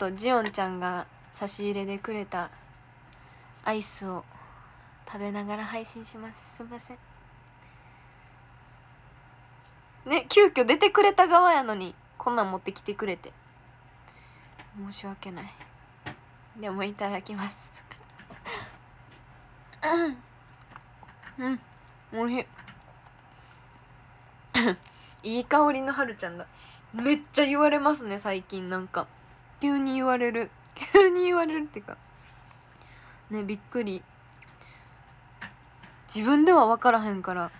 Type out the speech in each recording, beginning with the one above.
とジオンちゃんが差し入れでくれたアイスを食べながら配信します。すいません。ね急遽出てくれた側やのにこんなん持ってきてくれて。申し訳ない。でもいただきます。うん。おいしい。いい香りのはるちゃんだ。めっちゃ言われますね最近。なんか。急に言われる。急に言われるっていうか。ねびっくり。自分では分からへんから。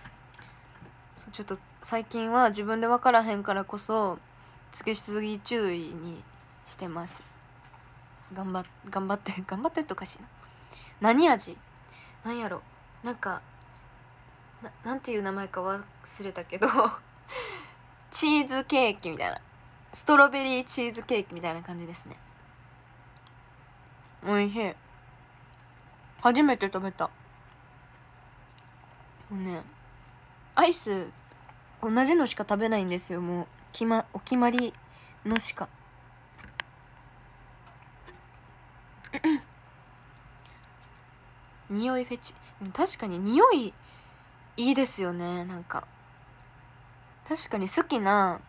そうちょっと最近は自分で分からへんからこそつけしすぎ注意にしてます。頑張っ頑張って 頑張ってっておかしいな。何味？なんやろ？なんかななんていう名前か忘れたけど。チーズケーキみたいな。ストロベリーチーズケーキみたいな感じですね。おいしい。初めて食べた。もうねアイス同じのしか食べないんですよ。もう決まお決まりのしか。匂いフェチ。確かに匂いいいですよねなんか。確かに好きな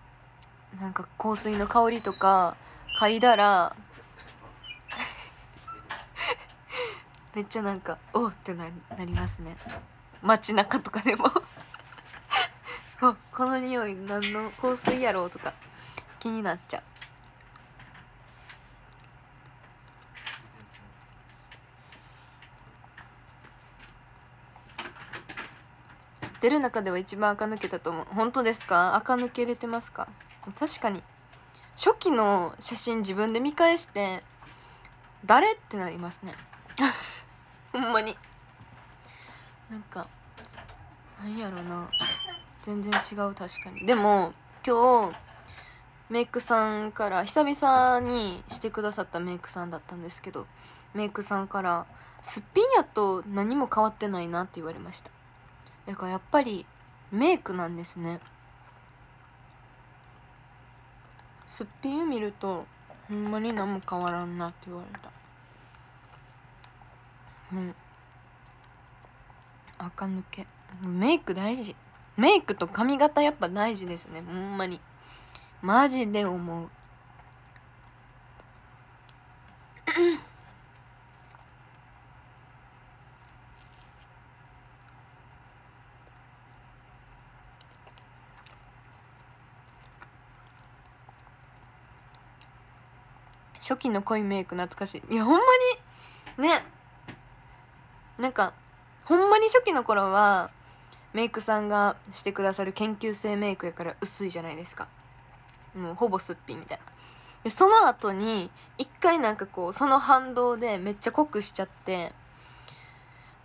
なんか香水の香りとか嗅いだら めっちゃなんかおっってななりますね。街中とかでも。あこの匂い何の香水やろうとか気になっちゃう。知ってる中では一番垢抜けたと思う。本当ですか？垢抜けれてますか？確かに。初期の写真自分で見返して誰ってなりますね。ほんまに。なんか何やろな。全然違う確かに。でも今日メイクさんから久々にしてくださったメイクさんだったんですけどメイクさんから「すっぴんやと何も変わってないな」って言われました。だからやっぱりメイクなんですね。すっぴん見るとほんまに何も変わらんなって言われた。うん。垢抜け。メイク大事。メイクと髪型やっぱ大事ですね。ほんまに。マジで思う。初期の濃いメイク懐かしい。いやほんまに。ね。なんかほんまに初期の頃はメイクさんがしてくださる研究生メイクやから薄いじゃないですか。もうほぼすっぴんみたいな。でその後に一回なんかこうその反動でめっちゃ濃くしちゃって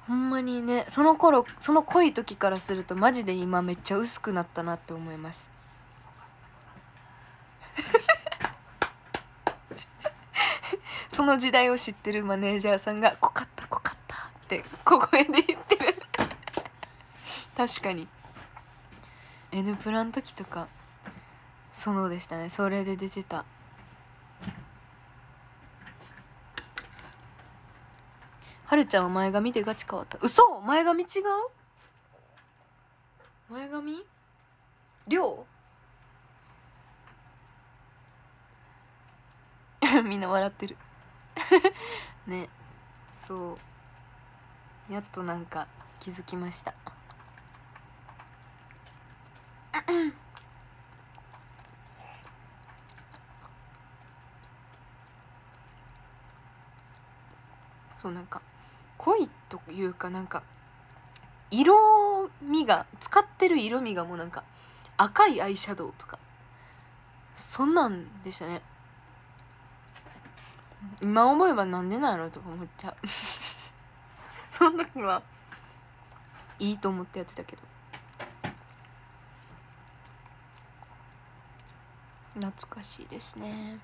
ほんまにねその頃その濃い時からするとマジで今めっちゃ薄くなったなって思います。その時代を知ってるマネージャーさんが「濃かった濃かった」って小声で言ってる。確かに。N プラの時とかそのでしたね。それで出てた。はるちゃんは前髪でガチ変わった。嘘！前髪違う？前髪？量？みんな笑ってる。ねそう。やっとなんか気づきました。そうなんか濃いというかなんか色味が使ってる色味がもうなんか赤いアイシャドウとかそんなんでしたね。今思えばなんでなんやろとか思っちゃう。その時はいいと思ってやってたけど。懐かしいですね。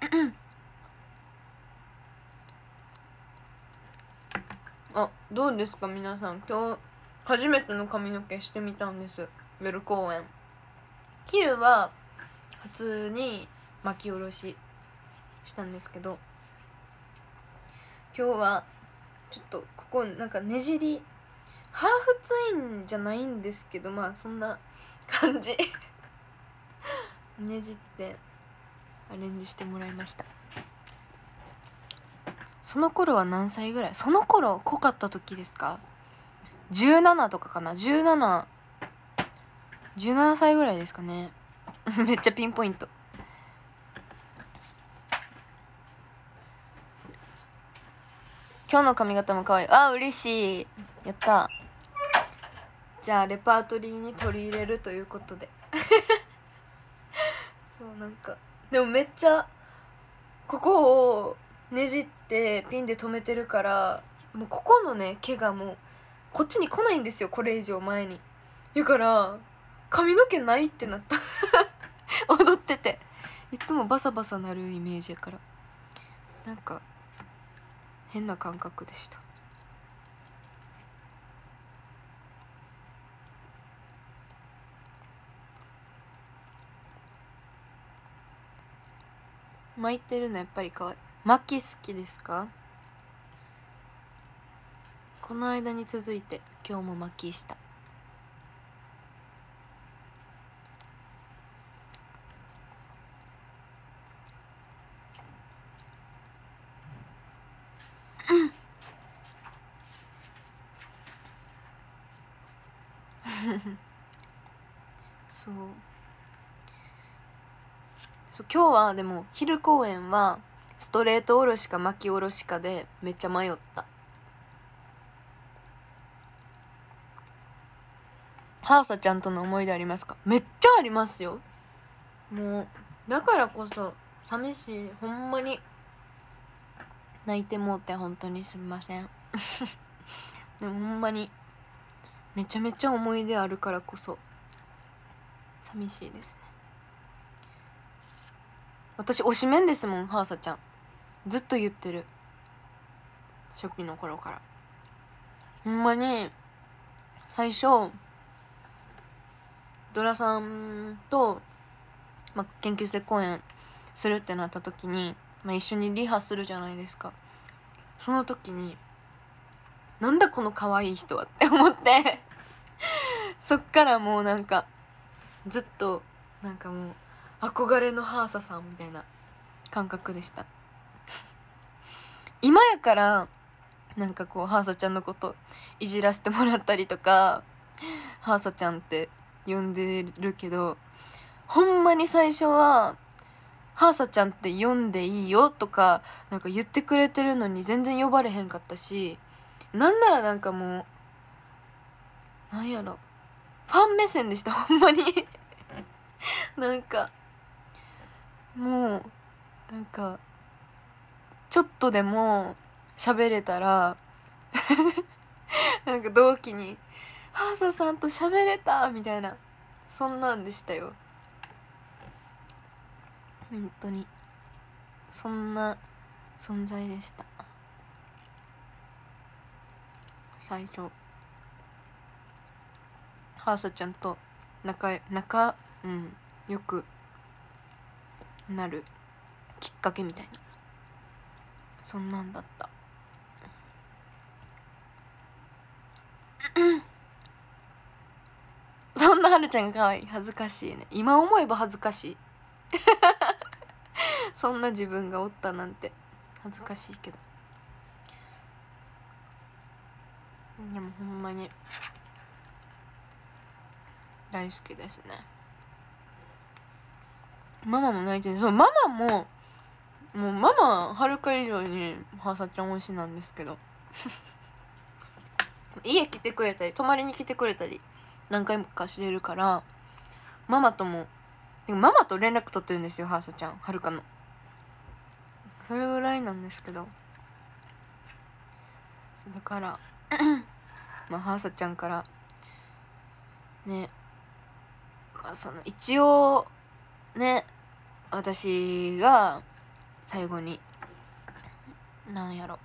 あどうですか皆さん。今日初めての髪の毛してみたんです。夜公演。昼は普通に巻き下ろししたんですけど今日はちょっとここなんかねじりハーフツインじゃないんですけどまあそんな感じ。ねじってアレンジしてもらいました。その頃は何歳ぐらい？その頃濃かった時ですか？17とかかな？1717 17歳ぐらいですかね。めっちゃピンポイント。今日の髪型も可愛い。あ嬉しい。やった。じゃあレパートリーに取り入れるということで。そうなんか。でもめっちゃここをねじってピンで留めてるからもうここのね毛がもうこっちに来ないんですよ。これ以上前に。だから髪の毛ないってなった。踊ってて。いつもバサバサなるイメージやから。なんか変な感覚でした。巻いてるのやっぱり可愛い。巻き好きですか？この間に続いて今日も巻きしたそうそう今日はでも昼公演はストレートおろしか巻きおろしかでめっちゃ迷った。ハーサちゃんとの思い出ありますか？めっちゃありますよ。もうだからこそ寂しい。ほんまに。泣いてもうて本当に。すみません。でもほんまにめちゃめちゃ思い出あるからこそ寂しいですね。私推しメンですもんハーサちゃん。ずっと言ってる。初期の頃から。ほんまに最初ドラさんと、ま、研究生公演するってなった時に、ま、一緒にリハするじゃないですか。その時になんだこの可愛い人はって思って。そっからもうなんかずっとなんかもう憧れのハーサさんみたいな感覚でした。今やからなんかこうハーサちゃんのこといじらせてもらったりとかハーサちゃんって呼んでるけどほんまに最初はハーサちゃんって呼んでいいよとかなんか言ってくれてるのに全然呼ばれへんかったしなんならなんかもうなんやろファン目線でしたほんまに。なんかもうなんかちょっとでも喋れたら なんか同期に「ハーサさんと喋れた!」みたいなそんなんでしたよ本当にそんな存在でした最初ハーサちゃんと仲仲うんよくなるきっかけみたいな。そんなんだった。そんなはるちゃんが可愛い。恥ずかしいね。今思えば恥ずかしい。そんな自分がおったなんて。恥ずかしいけど。でもほんまに大好きですね。ママも泣いてそうママももうママはるか以上にはさちゃん推しなんですけど。家来てくれたり泊まりに来てくれたり何回もかしてるからママともママと連絡取ってるんですよはーさちゃんはるかの。それぐらいなんですけど。そうだから まあはーさちゃんからねまあその一応ね私が最後になんやろ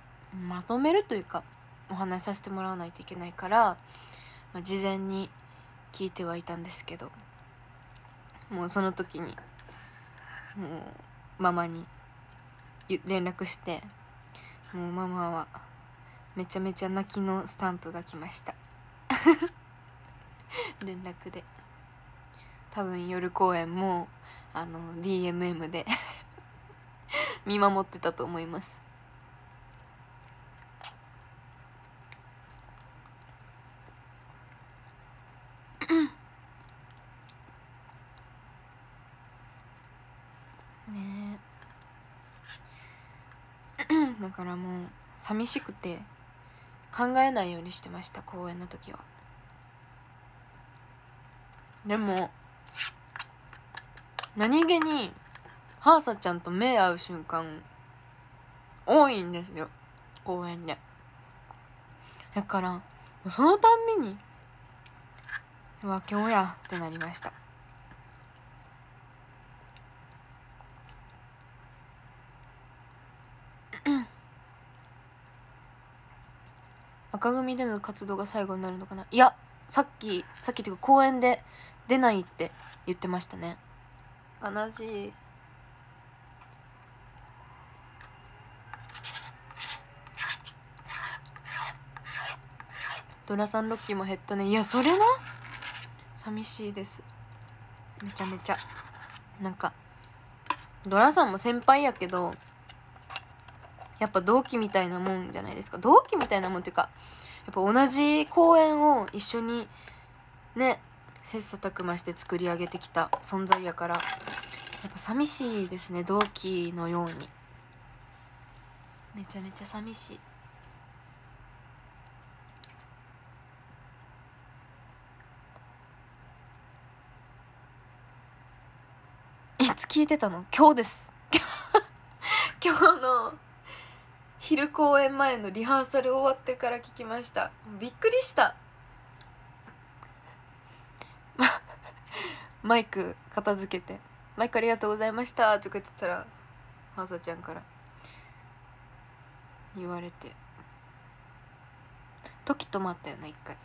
まとめるというかお話しさせてもらわないといけないから、まあ、事前に聞いてはいたんですけどもうその時にもうママに連絡してもうママはめちゃめちゃ泣きのスタンプが来ました。連絡で。多分夜公演もあの DMM で 見守ってたと思います。ね。え だからもう寂しくて考えないようにしてました公演の時は。でも何気にハーサちゃんと目合う瞬間多いんですよ。公園で。だからそのたんびにうわ今日やってなりました。赤組での活動が最後になるのかな？いやさっきさっきっていうか公演で出ないって言ってましたね。悲しい。ドラさんロッキーも減ったね。いやそれな？寂しいです。めちゃめちゃ。なんかドラさんも先輩やけどやっぱ同期みたいなもんじゃないですか。同期みたいなもんっていうかやっぱ同じ公演を一緒にね切磋琢磨して作り上げてきた存在やからやっぱ寂しいですね同期のように。めちゃめちゃ寂しい。いつ聞いてたの？今日です。今日の昼公演前のリハーサル終わってから聞きました。びっくりした。マイク片付けて「マイクありがとうございました」とか言ってたらハーサちゃんから言われて。時止まったよな一回。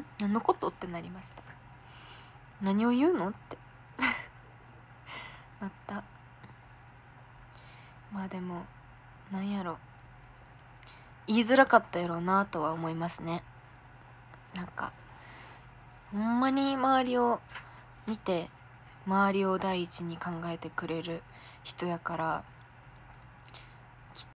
ん？何のことってなりました。何を言うのって。なった。まあでもなんやろ。言いづらかったやろうなとは思いますね。なんか。ほんまに周りを見て周りを第一に考えてくれる人やから